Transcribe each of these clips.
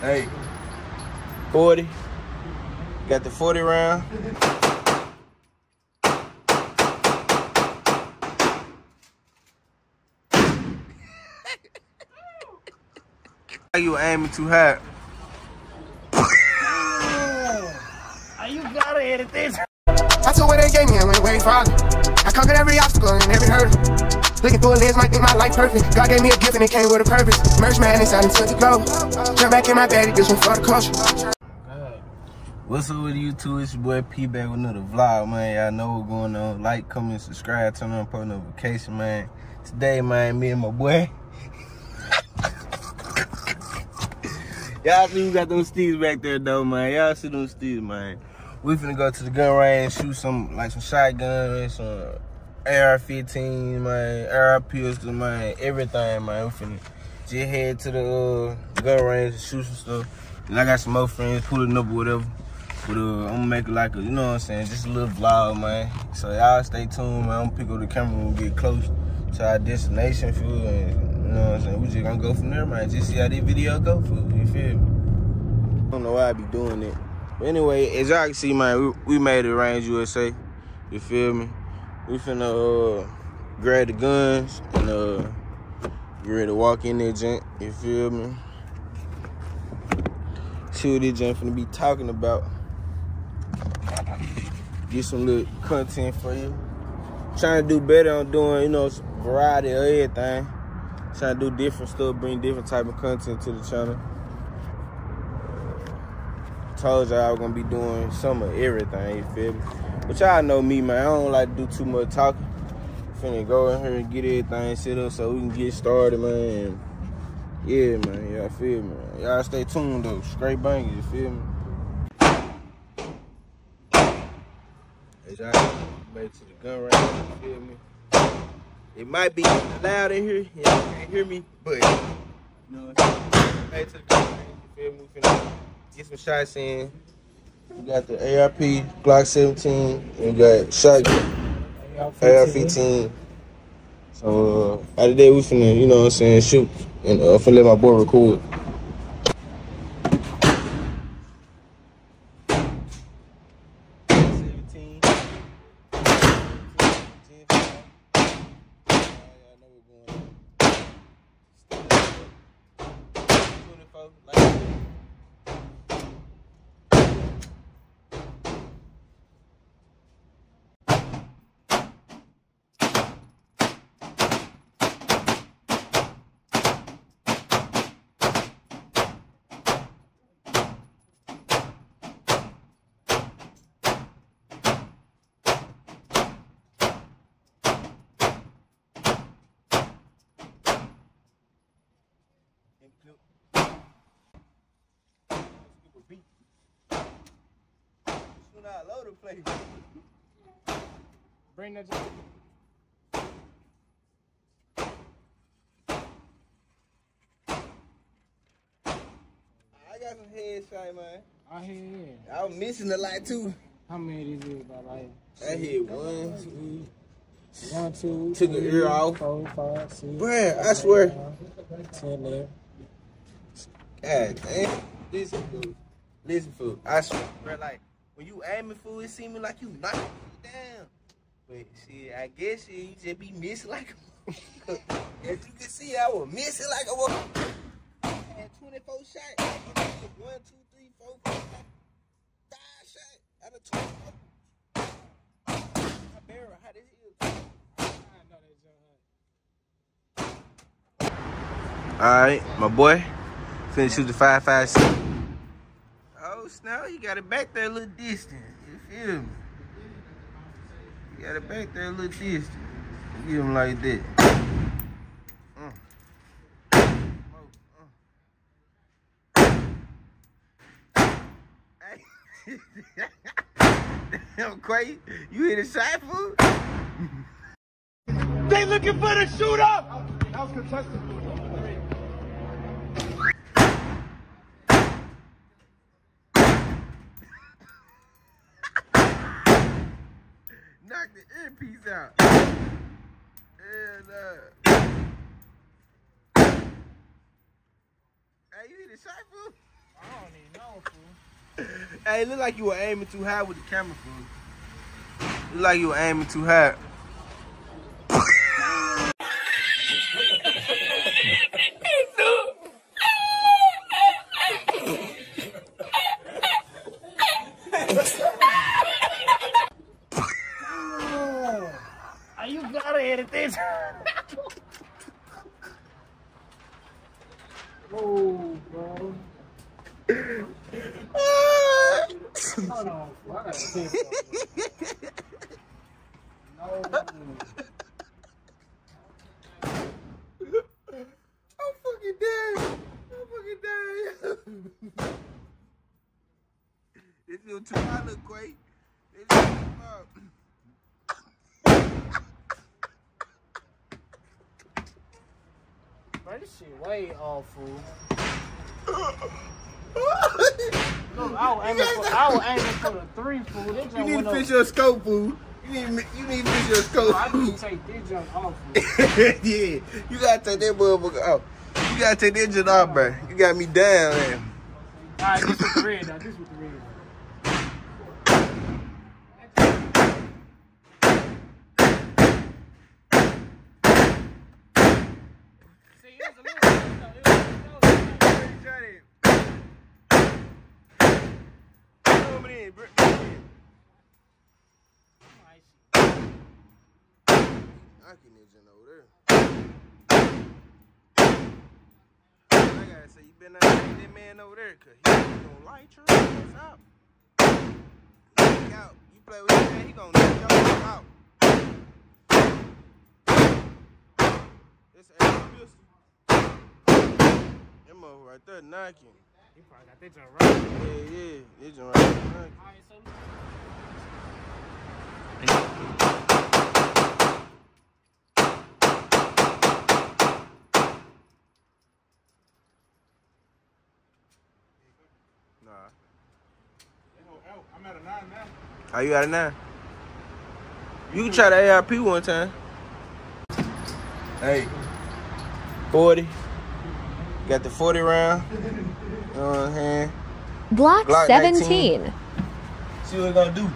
Hey, 40. Got the 40 round. you aiming too high. you gotta edit this. I took what they gave me and went way farther. I conquered every obstacle and every hurdle. Looking through a lens might think my life perfect. God gave me a gift and it came with a purpose. Merch madness, I took the globe. Jump back in my bag, this one for the culture. What's up with YouTube? It's your boy P back with another vlog, man. Y'all know what's going on. Like, comment, subscribe, turn on post notification, man. Today, man, me and my boy. Y'all see we got those steeds back there though, man. Y'all see those steeds, man. We finna go to the gun range, shoot some like some shotguns, some AR-15, man, AR pistol, man, everything, man. We finna just head to the uh, gun range and shoot some stuff. And I got some more friends pulling up or whatever. But uh, I'm gonna make it like a, you know what I'm saying, just a little vlog, man. So y'all stay tuned, man. I'm gonna pick up the camera when we get close to our destination, feel, and you know what I'm saying? We just gonna go from there, man. Just see how this video go you feel me? I don't know why I be doing it. But anyway, as y'all can see, man, we, we made it Range USA. You feel me? We finna uh, grab the guns and uh, get ready to walk in there, gent. You feel me? See what this gent finna be talking about. Get some little content for you. Trying to do better on doing, you know, variety of everything trying to do different stuff, bring different type of content to the channel. Told y'all I was gonna be doing some of everything, you feel me? But y'all know me, man. I don't like to do too much talking. Finna go in here and get everything set up so we can get started, man. yeah, man, y'all feel me? Y'all stay tuned though. Straight bangers, you feel me? As y'all made to the gun range, you feel me? It might be loud in here. Y'all can't hear me, but you know, hey, to the camera, you feel me? Get some shots in. We got the ARP Glock 17, and we got shotgun AR-15. So uh, out of there, we finna, you know what I'm saying, shoot, and uh, finna let my boy record. Load the place. Bring that. I got some headshot, man. I hear you. I was missing a lot too. How many is it, about like? I hit one, two. One, two, Took three, an ear off. Four, five, six. Bruh, I swear. Ten. God damn. Listen, fool. Listen, fool. I swear, bro, like, when you aiming, fool, it seems like you knocking me down. But, shit, I guess shit, you just be missing like a As you can see, I was missing like a. I had 24 shots. One, two, three, four, five, five shots out of 24. My barrel hot as hell. Alright, my boy. Finna shoot the 556. Oh, Snow, you got it back there a little distant. You feel me? You got it back there a little distant. Give him like that. Mm. Damn, Quay, you hit a shot, fool? they looking for the shooter! That was contested. Knock the earpiece out. And, uh... Hey, you hit a shot, fool? I don't even know, fool. Hey, it look like you were aiming too high with the camera, fool. Look like you were aiming too high. Are you gotta edit this? Oh, bro. Hold on. No. I'm fucking dead. I'm fucking dead. this too high, look great. This too high. Bro, this shit way off, fool. Look, I was aiming for, I was aiming for the three, fool. This You need to fix your scope, fool. You need, to- you need to fix your scope. I need to take this junk off, fool. yeah, you gotta take that motherfucker off. You gotta take that shit off, bro. You got me down, man. Alright, this with the red, now. This with the red. See, it was a little close, though. It was a little close. Alright, shit. I can engine over there. I gotta say, you better not that man over there, cause he gonna light your ass up. Look out. You play with him, man, he gonna knock your ass out. It's a pistol. That motherfucker right there knocking. You probably got that jump right. Yeah, yeah. This one right. Alright, so Nah. Oh, I'm at a nine now. Are you out of nine? You can try the ARP one time. Hey. 40. Got the 40 round. You know what I'm saying? Glock, Glock 17. 19. See what it's gonna do.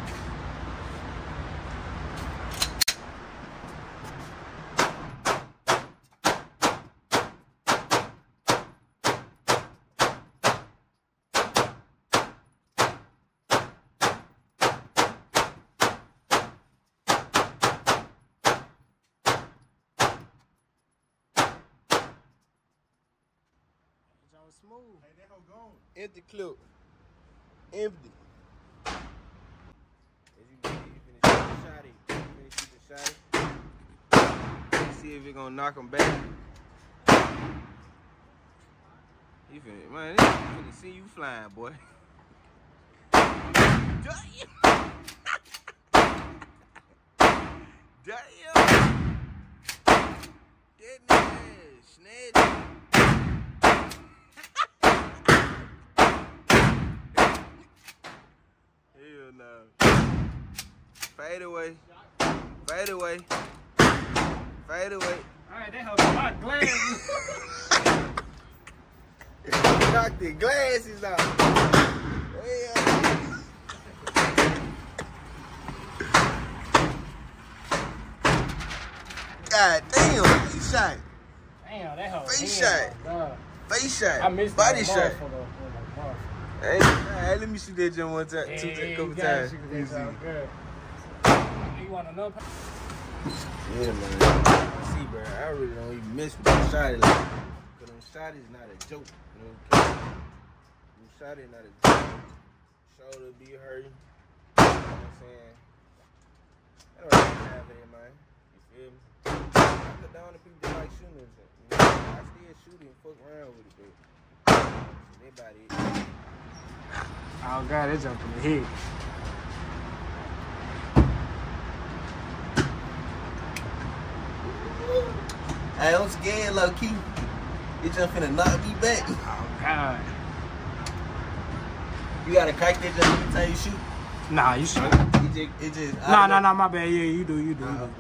Was smooth. Hey, that hoe gone. Empty clip. Empty. As you get it, you finish shooting the shotty. You finish shooting the shotty. See if it gonna knock him back. You finna, man, this finna see you flying, boy. Damn. Damn. That nigga snatch. Hell no. Fade away. Fade away. Fade away. Alright, that helped my glasses. Knock the glasses out. Hell. God damn, face shot. Damn, that helped. Face shot. Face shot. I missed Body that shot. motherfucker, oh, my God. Hey, hey, let me shoot that jump one time, Yeah, two, yeah, a couple times. shoot that Easy. jump, good. You want another? Yeah, man. See, bro, I really don't even miss with them shot like, cause them shot is not a joke. You know, them shot is not a joke. Shoulder be hurting. You know what I'm saying? I don't really have it in mind. You feel me? I cut down the people that like shooting. You know, I still shoot and fuck around with it, but it. Oh, God, jumped in the head. Hey, I'm scared, low key. It just finna knock me back. Oh, God. You gotta crack that just every time you shoot. Nah, you should. It just, it just. Nah, nah, nah, my bad. Yeah, you do, you do. You Uh, do.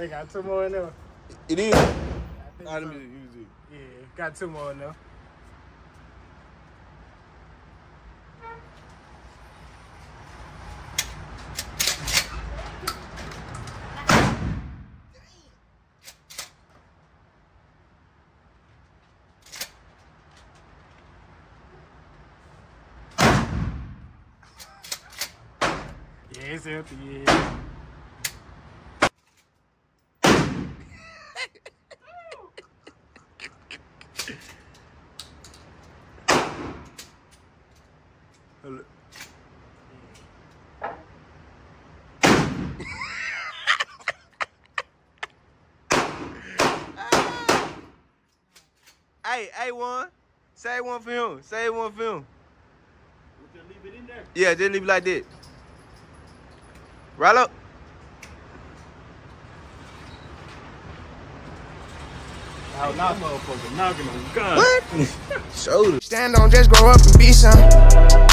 We got two more in there. It is. I think All the so. music, music. Yeah, got two more in there. Yeah, it's empty. Yeah. A1. Say one for him. Say one for him. Leave it in there. Yeah, just leave it like that. Right up. Out now, motherfucker. Knocking on God. What? Shoulder. Stand on, just grow up and be some.